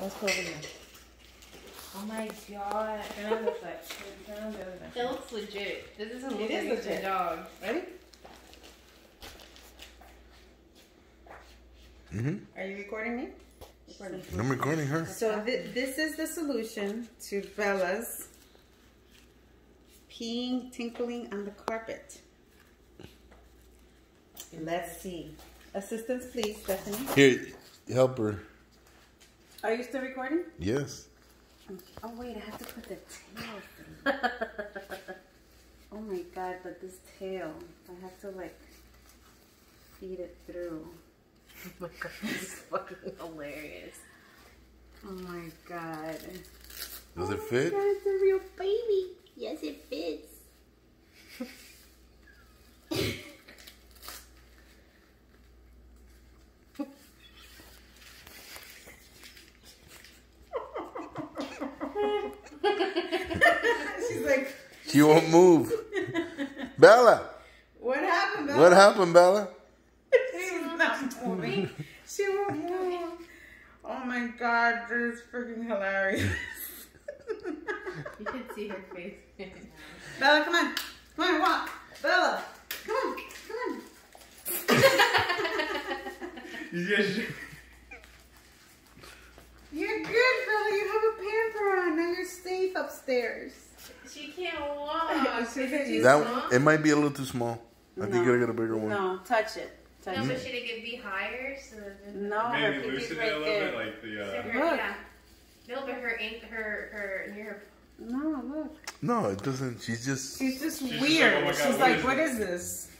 Let's go over here. Oh my god. Turn on this side. Turn on the other side. It looks legit. This doesn't look It is like it's a legit. dog. Ready? Mm-hmm. Are you recording me? Recording. I'm recording her. So th- this is the solution to Bella's peeing, tinkling on the carpet. Let's see. Assistance, please, Stephanie. Here, help her. Are you still recording? Yes. Oh wait, I have to put the tail oh my god, but this tail, I have to like feed it through. Oh my god, this is fucking hilarious. Oh my god. Does it oh, fit? God, it's a real baby. Yes, it fits. She's like, She won't move. Bella, what happened, Bella? what happened, Bella? She's not moving. She won't move. Oh my god, this is freaking hilarious. You should see her face. Bella, come on. Come on, walk. Bella, come on. Come on. You're good, Bella. You have a pamper on. Now you're safe upstairs. she can't walk. She can- That small? it might be a little too small. I think you gotta get a bigger one. No, touch it. Touch No, it. but should it be higher? So that No, her Maybe loosen right it a little there. bit, like the. So Uh, her, Look. yeah. No, but her ain't her her near her. No, look. No, it doesn't. She's just. She's just She's just weird. like, oh God, She's what like, is what this?" this?